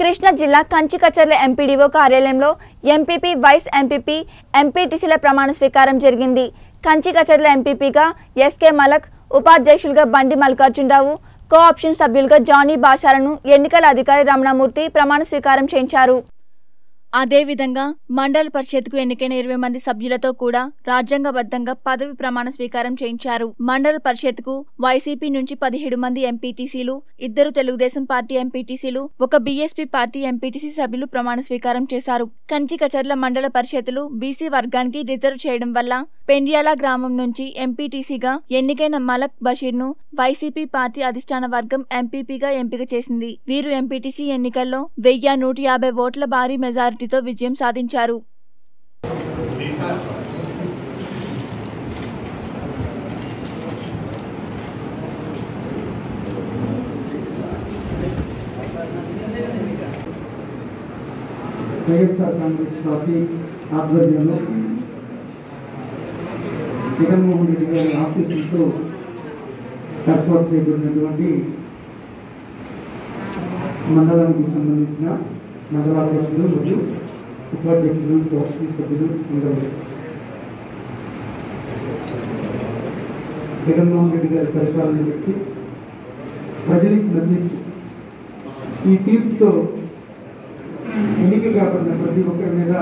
కృష్ణా జిల్లా కంచికచర్ల ఎంపీడీఓ కార్యాలయంలో MPP vice MPP ఎంపీటీసీల ప్రమాణ స్వీకారం జరిగింది. కంచికచర్ల ఎంపీపీగా ఎస్కే మలక్ ఉపాధ్యక్షులుగా బండి మల్లికార్జునరావు కో ఆప్షన్ సభ్యులుగా జానీ బాషాలను ఎన్నికల అధికారి రమణమూర్తి ప్రమాణ స్వీకారం చేయించారు. అదేవిధంగా మండల పరిషత్కు ఎన్నికైన ఇరవై మంది సభ్యులతో కూడా రాజ్యాంగబద్ధంగా పదవి ప్రమాణ స్వీకారం చేయించారు. మండల పరిషత్కు వైసీపీ నుంచి పదిహేడు మంది ఎంపీటీసీలు ఇద్దరు తెలుగుదేశం పార్టీ ఎంపీటీసీలు ఒక బీఎస్పీ పార్టీ ఎంపీటీసీ సభ్యులు ప్రమాణ స్వీకారం చేశారు. కంచి కచర్ల మండల పరిషత్తులు బీసీ వర్గానికి రిజర్వ్ చేయడం వల్ల పెండియాల గ్రామం నుంచి ఎంపీటీసీగా ఎన్నికైన మలక్ బషీర్ను వైసీపీ పార్టీ అధిష్టాన వర్గం ఎంపీపీగా ఎంపిక చేసింది. వీరు ఎంపీటీసీ ఎన్నికల్లో వెయ్యి నూట యాభై ఓట్ల భారీ మెజారిటీతో విజయం సాధించారు. వైఎస్ఆర్ కాంగ్రెస్ పార్టీ ఆధ్వర్యంలో జగన్మోహన్ రెడ్డి గారి ఆశీస్సులతో ఏర్పాటు చేయబడినటువంటి మండలానికి సంబంధించిన మండలాధ్యక్షులు మరియు ఉపాధ్యక్షులు కోఆప్షన్ సభ్యులు అందరూ. జగన్మోహన్ రెడ్డి గారి పరిపాలన వచ్చి ప్రజలించిన తీర్పు. ఈ తీర్పుతో ఎన్నిక కాకుండా ప్రతి ఒక్కరి మీద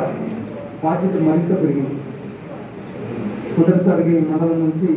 బాధ్యత మరింత పెరిగింది. మొదటిసారిగా ఈ మండలం నుంచి